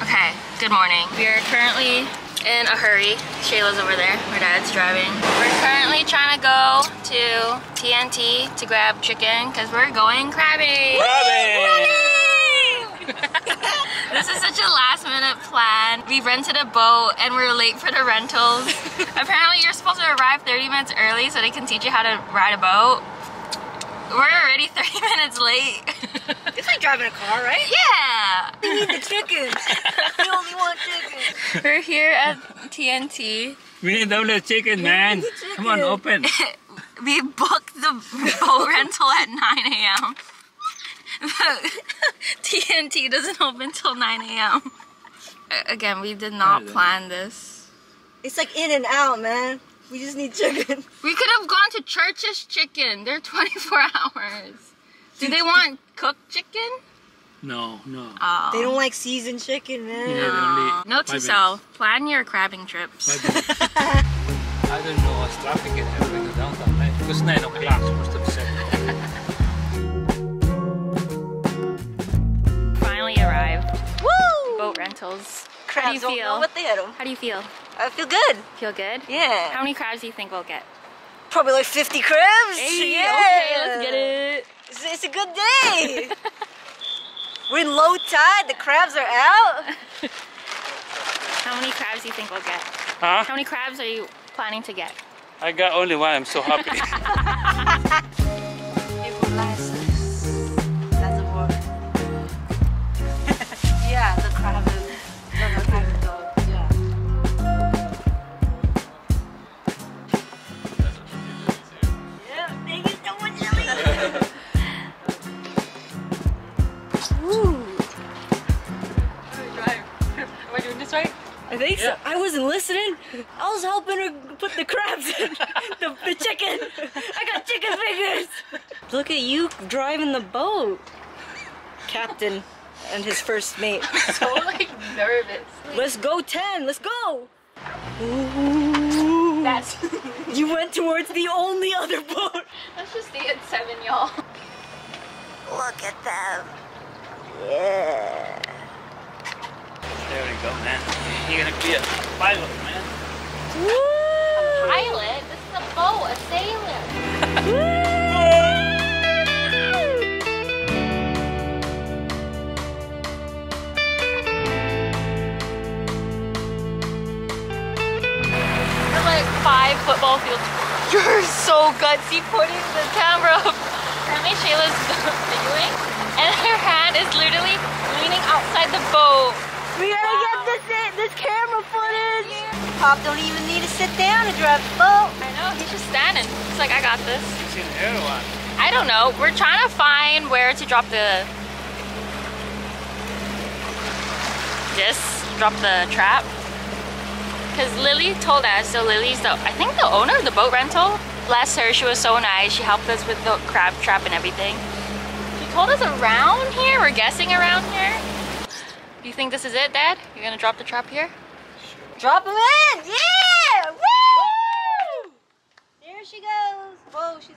Okay, good morning. We are currently in a hurry. Shayla's over there. My dad's driving. We're currently trying to go to T&T to grab chicken because we're going crabbing. this is such a last minute plan. We rented a boat and we're late for the rentals. Apparently you're supposed to arrive 30 minutes early so they can teach you how to ride a boat. We're already 30 minutes late. It's like driving a car, right? yeah! We need the chicken. we only want chicken. We're here at T&T. We need double chicken, man. Come on, open. We booked the boat rental at 9 a.m. But T&T doesn't open till 9 a.m. Again, we did not plan this. It's like in and out, man. We just need chicken. We could have gone to Church's Chicken. They're 24 hours. Do they want cooked chicken? No, no. Oh. They don't like seasoned chicken, man. Yeah, No. only Note to five self, plan your crabbing trips. I don't know what's traffic and everything in downtown, right? Because 9 o'clock Woo! Boat rentals. Crabs How do you don't know feel? what they hit 'em. How do you feel? I feel good. Feel good? Yeah. How many crabs do you think we'll get? Probably like 50 crabs. yeah. Okay, let's get it. It's, it's a good day. We're in low tide. The crabs are out. How many crabs do you think we'll get? Huh? How many crabs are you planning to get? I got only one. I'm so happy. I was helping her put the crabs in the, the chicken. I got chicken fingers. Look at you driving the boat, Captain and his first mate. So like nervous. Let's go, 10. Let's go. Ooh. That's You went towards the only other boat. let's just stay at seven, y'all. Look at them. Yeah. there we go, man. You're gonna be a pilot, man. Woo! Pilot, this is a boat, a sailor. Five football fields. You're so gutsy putting the camera up. Apparently Shayla's videoing and her hand is literally leaning outside the boat. We gotta get this in, this camera. Pop don't even need to sit down to drive the boat. I know, he's just standing. He's like, I got this. It's in air one. I don't know. We're trying to find where to drop the this, drop the trap. Cause Lily told us, so Lily's the I think the owner of the boat rental. Bless her, she was so nice. She helped us with the crab trap and everything. She told us around here. We're guessing around here. Do you think this is it, Dad? You're gonna drop the trap here? Drop them in. Yeah. Woo! There she goes. Whoa, she's.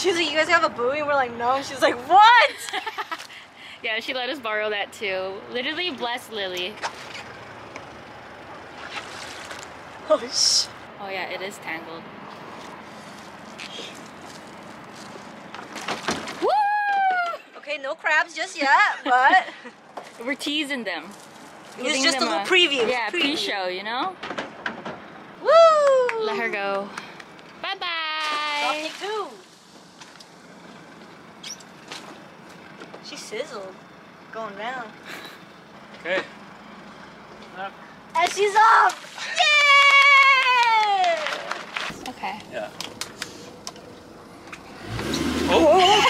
She's like, you guys have a buoy? And we're like, no. She's like, what? Yeah, she let us borrow that too. Literally bless Lily. oh, sh. Oh yeah, it is tangled. Woo! Okay, no crabs just yet, but We're teasing them. It's was Giving just a them little preview. Yeah, preview. pre-show, you know? Woo! Let her go. Drop Bye-bye. me too. She sizzled. Going down. Okay. And she's off! Yeah! Okay. Yeah. Oh!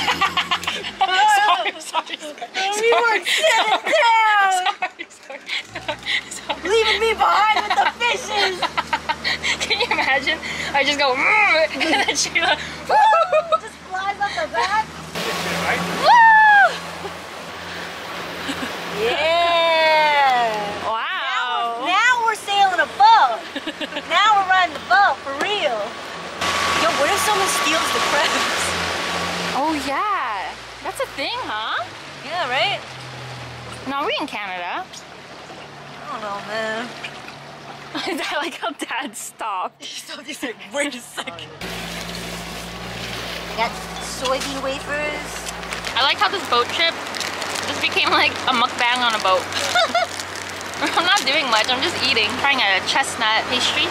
Sorry, sorry, sorry. We weren't sitting down! Sorry, sorry, sorry. Leaving me behind with the fishes! Can you imagine? I just go, and then Sheila, Woo! Just flies up the back. Right? woo! Yeah! Wow. Now we're sailing a boat. now we're riding the boat for real. Yo, what if someone steals the crabs? Oh yeah, that's a thing, huh? Yeah, right? No, we're in Canada. I don't know, man. I like how Dad stopped. So he's like, wait a second. Got soybean wafers. I like how this boat trip just became like a mukbang on a boat. I'm not doing much, I'm just eating. Trying a chestnut pastry.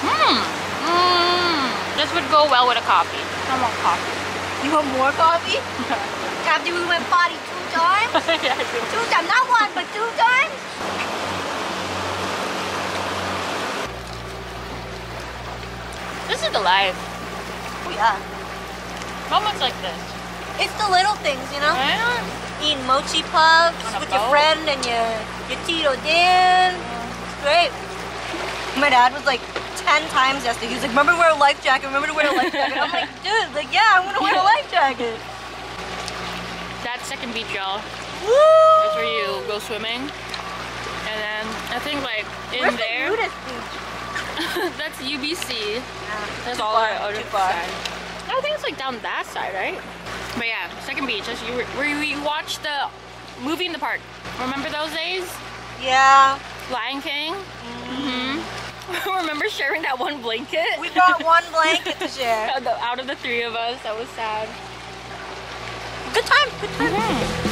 Mmm. Mmm. This would go well with a coffee. I want coffee. You want more coffee? After we went potty two times? yeah, Two times, not one, but two times? This is the life. Oh yeah. Moments like this. It's the little things, you know? Right? Eating mochi puffs with your friend and your, your Tito Dan. It's great. My dad was like 10 times yesterday. He was like, remember to wear a life jacket, remember to wear a life jacket. I'm like, dude, like, yeah, I'm gonna wear a life jacket. That second beach, y'all. Woo! That's where you go swimming. And then I think like in Where's there, the that's UBC. That's all far, our other side. I think it's like down that side, right? But yeah, second beach. That's you- where we watched the movie in the park. Remember those days? Yeah. Lion King. Mm-hmm. Remember sharing that one blanket? We brought one blanket to share. Out of- out of the three of us, that was sad. Good time, good time. Mm-hmm.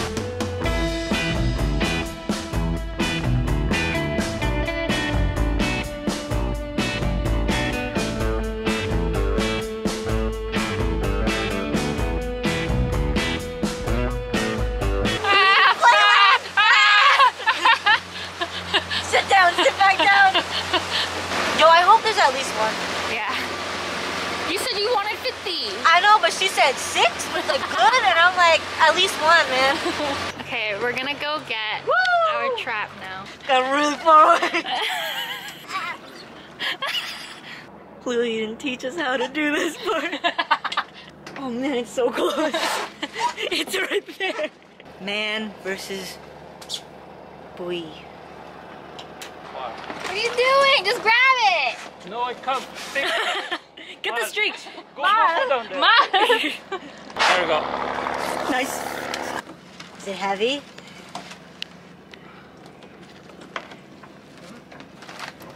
At least one, man. Okay, we're gonna go get Woo! our trap now. Got really far away. Lily didn't teach us how to do this part. oh man, it's so close. it's right there. Man versus boy. What are you doing? Just grab it. No, I can't. Take it. Get the Mom. streak. Go, go, go down there. Mom. There we go. Nice. Is it heavy?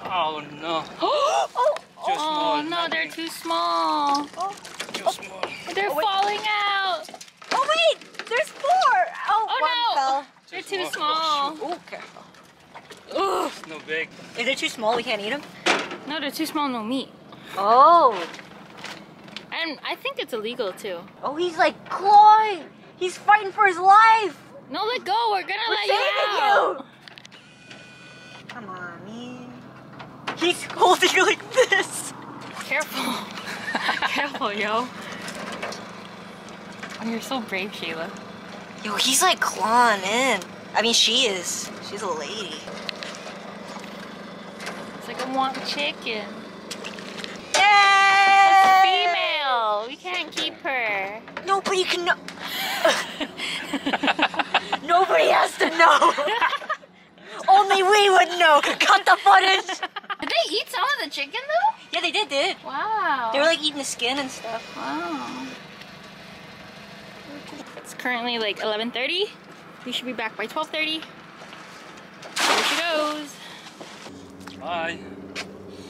Oh no. oh, Too oh small, oh, no, nothing. they're too small. oh, Too small. Oh, they're Oh, falling out. oh wait, there's four. Oh, Oh, one no. fell. They're Too too small. small. Oh, careful. Ugh. It's no big. If they're too small, we can't eat them. No, they're too small. No meat. Oh. And I think it's illegal too. Oh, he's like clawing. He's fighting for his life. No, let go. We're gonna We're let you saving out. you. Come on, man. He's holding you like this. Careful. Careful, yo. Oh, you're so brave, Shayla. Yo, he's like clawing in. I mean, she is. She's a lady. It's like I want chicken. Yay! Female. We can't keep her. Nobody can know. Nobody has to know. Only we would know. Cut the footage. Did they eat some of the chicken though? Yeah, they did, did. Wow. They were like eating the skin and stuff. Wow. It's currently like 11:30. We should be back by 12:30. There she goes. Bye.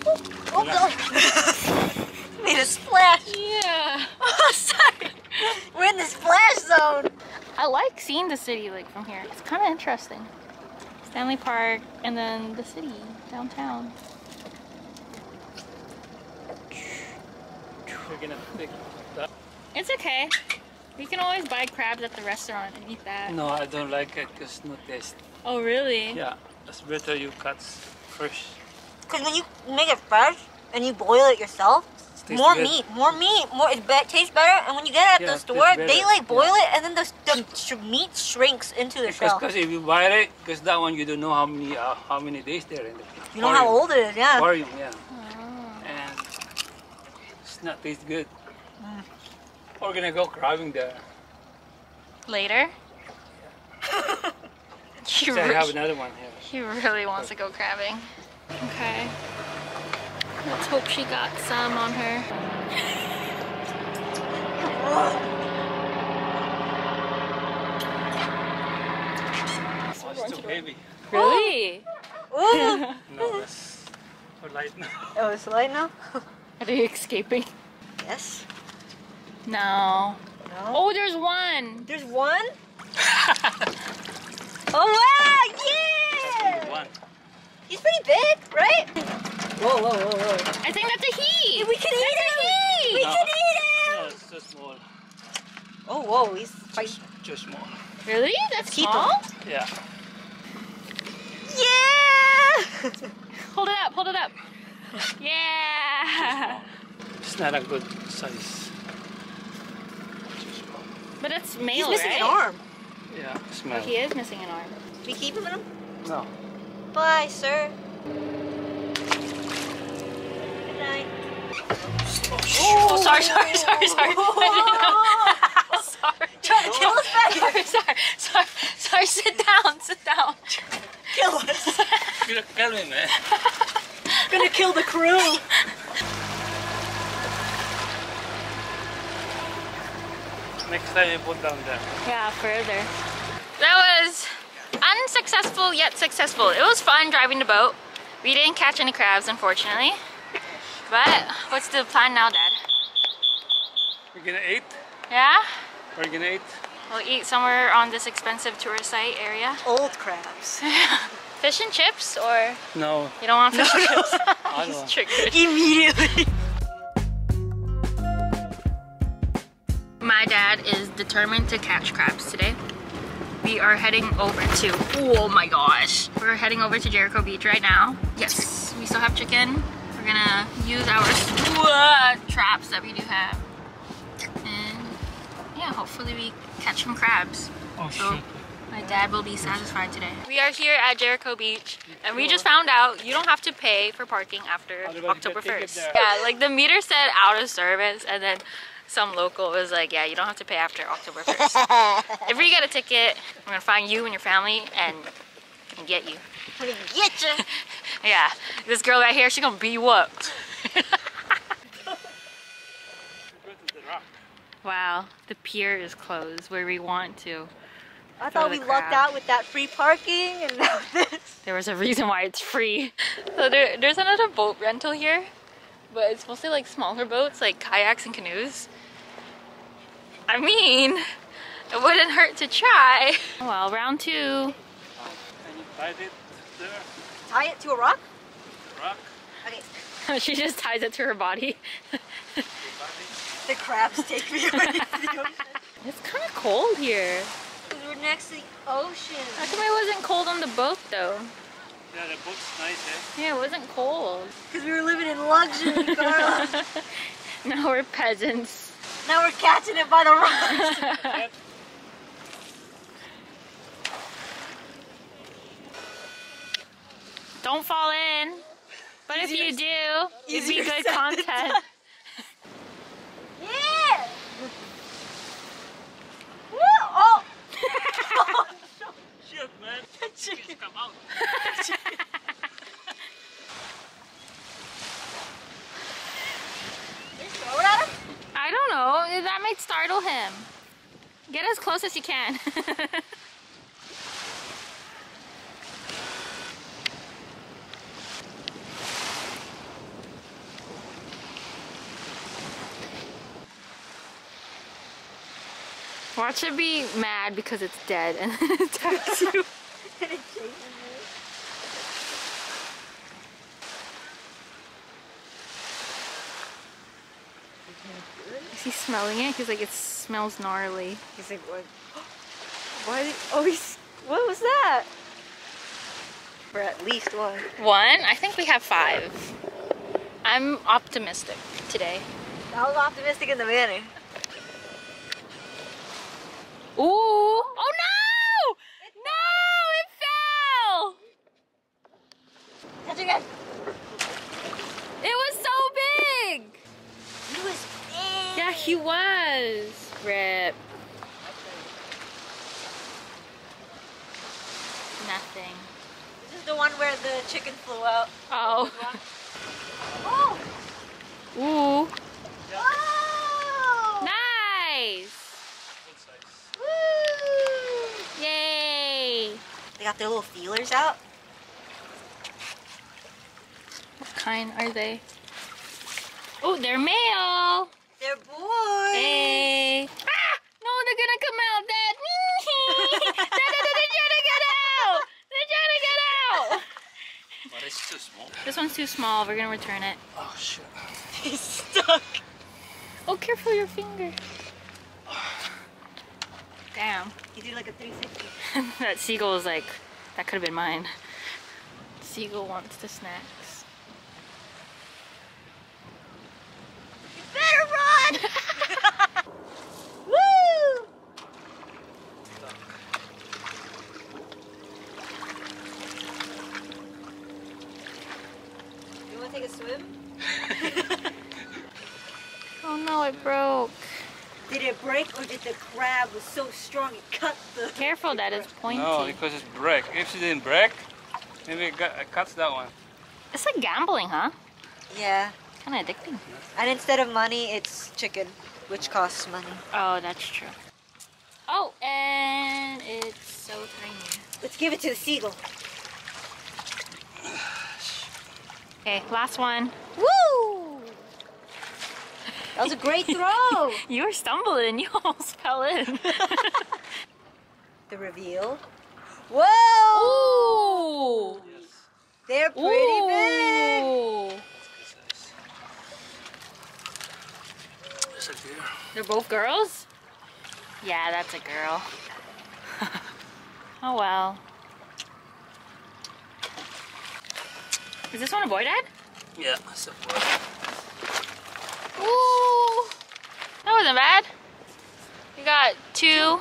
Oh, oh God. Made a splash. Yeah. Oh, sorry. We're in the splash zone. I like seeing the city like from here. It's kind of interesting. Stanley Park and then the city downtown. We're gonna pick that. It's okay. We can always buy crabs at the restaurant and eat that. No, I don't like it because no taste. Oh really? Yeah, it's better you cut fresh. Because when you make it fresh and you boil it yourself, Tastes more good. meat, more meat, more it be- tastes better. And when you get it at Yeah, the store, they like boil Yeah. it and then the, the sh- meat shrinks into the Because shell. cause if you buy it, because that one you don't know how many uh, how many days they're in the You know how old it is, yeah. Aquarium, yeah. Oh. And it's not taste good. Mm. We're gonna go crabbing there. Later. she, So I have another one here. she really wants to go crabbing. Okay. Let's hope she got some on her. oh, it's too heavy. Really? Oh. Oh. no, it's light now. Oh, it's light now? Are you escaping? Yes. No. no. Oh, there's one. There's one? oh, wow! Yeah! One. He's pretty big, right? Whoa, whoa, whoa, whoa. I think that's a he. We can eat him! We No. can eat him. No, it's too small. Oh, whoa, he's fighting. Too small. Really? That's Keep small? Yeah. Yeah! Hold it up, hold it up. Yeah. It's not a good size. Too small. But it's male, he's missing right? an arm. Yeah, Oh, smell. he is missing an arm. We keep him in him? No. Bye, sir. Good. Oh, sorry, sorry, sorry, sorry. I didn't know. sorry. Trying to kill us back. Sorry, sorry, sorry, sorry. Sit down, sit down. Kill us. You're kill me, man. Gonna kill the crew. Next time you put down there. Yeah, further. That was unsuccessful yet successful. It was fun driving the boat. We didn't catch any crabs, unfortunately. But what's the plan now, Dad? We're gonna eat. Yeah? We're gonna eat. We'll eat somewhere on this expensive tourist site area. Old crabs. Fish and chips, or No. you don't want fish and chips? I He's don't. triggered. Immediately. My dad is determined to catch crabs today. We are heading over to, oh my gosh. We're heading over to Jericho Beach right now. Yes, we still have chicken. We're gonna use our SWAT traps that we do have. And yeah, hopefully we catch some crabs. Oh So shit. my dad will be satisfied today. We are here at Jericho Beach and we just found out you don't have to pay for parking after Otherwise October can take it 1st. Yeah, like the meter said out of service and then some local was like, yeah, you don't have to pay after October 1st. if we get a ticket, we're gonna find you and your family and, and get you. I'm gonna get you. Yeah, this girl right here, she gonna beat you up. Go to the rock. wow, the pier is closed where we want to. I thought the we lucked out with that free parking and now this. There was a reason why it's free. So there, there's another boat rental here, but it's mostly like smaller boats, like kayaks and canoes. I mean, it wouldn't hurt to try. Well, round two. And you tied it there. Tie it to a rock? Rock. Okay. she just ties it to her body. The crabs take me away from the ocean. It's kind of cold here. 'Cause we're next to the ocean. How come it wasn't cold on the boat though? Yeah, the boat's nice, eh? Yeah, it wasn't cold. Because we were living in luxury, Karla. now we're peasants. now we're catching it by the rocks. Don't fall in. But if you do, it'd be good content. Yeah! Woo! Oh! Shit, man. Chicken. Come out. Just throw it at him? I don't know. That might startle him. Get as close as you can. Watch it be mad because it's dead and then it attacks you. And it chases me. Is he smelling it? He's like, it smells gnarly. He's like, what? Why? Did, oh, he's. What was that? For at least one. One? I think we have five. I'm optimistic today. I was optimistic in the beginning. Ooh! Oh no! No! It fell! Catch again. It was so big! He was big. Yeah, he was. Rip. Nothing. This is the one where the chicken flew out. Oh. Oh! Ooh. Oh! Nice! Good size. Woo! Yay! They got their little feelers out. What kind are they? Oh, they're male. They're boys. Hey. Ah! No, they're gonna come out, Dad. Dad, Dad, Dad, they're trying to get out. They're trying to get out. But it's too small. This one's too small. We're gonna return it. Oh shit. He's stuck. Oh, careful your finger. Damn. He did like a 360. that seagull is like, that could have been mine. Seagull wants the snacks. You better run! Woo! You want to take a swim? Oh no, it broke. Did it break or did the crab was so strong it cut the... Careful, that is pointy. No, because it's break. If she didn't break, maybe it, got, it cuts that one. It's like gambling, huh? Yeah. Kind of addicting. And instead of money, it's chicken, which costs money. Oh, that's true. Oh, and it's so tiny. Let's give it to the seagull. Okay, last one. Woo! That was a great throw. You were stumbling. and You almost fell in. the reveal. Whoa! Ooh. They're pretty big. Ooh. Is it here? They're both girls? Yeah, that's a girl. oh well. Is this one a boy, Dad? Yeah, it's a boy. Ooh. Wasn't bad. We got two,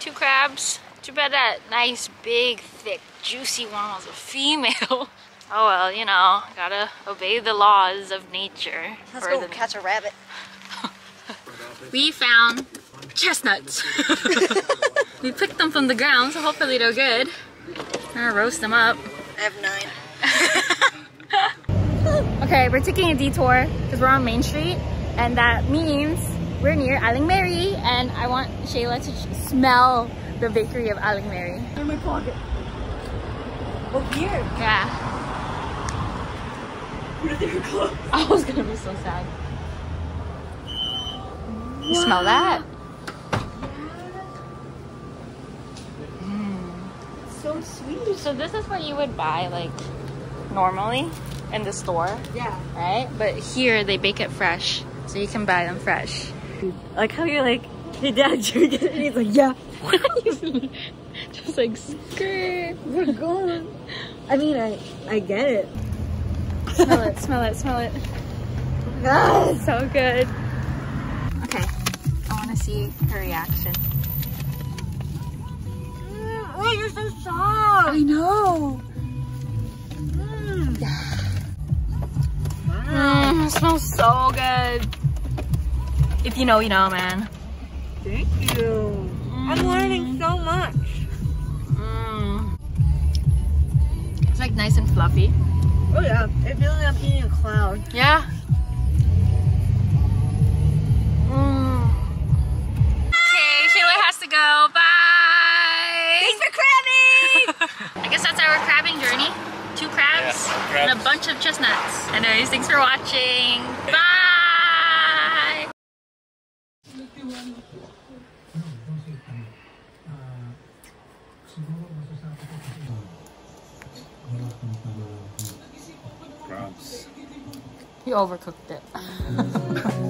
two crabs. Too bad that nice, big, thick, juicy one was a female. oh well, you know, gotta obey the laws of nature. Let's go catch a rabbit. we found chestnuts. we picked them from the ground, so hopefully they're good. I'm gonna roast them up. I have nine. Okay, we're taking a detour because we're on Main Street, and that means we're near Aling Mary, and I want Shayla to smell the bakery of Aling Mary. In my pocket. Oh, here. Yeah. I was gonna be so sad. You smell that? So sweet. So this is what you would buy like normally in the store, Yeah. right? But here they bake it fresh, so you can buy them fresh. Like how you're like, hey dad, you're getting it. He's like, yeah. Just like skirt. We're going. I mean, I I get it. smell it, smell it, smell it. Yes. So good. Okay, I want to see her reaction. Mm, wait, you're so soft. I know. Mm. Mm, smells so good. If you know, you know, man. Thank you. I'm learning so much. Mm. It's like nice and fluffy. Oh yeah, it feels like I'm eating a cloud. Yeah. Mm. Okay, Shayla has to go. Bye. Thanks for crabbing. I guess that's our crabbing journey. Two crabs, Yeah, and a bunch of chestnuts. Anyways, thanks for watching. Bye. You overcooked it.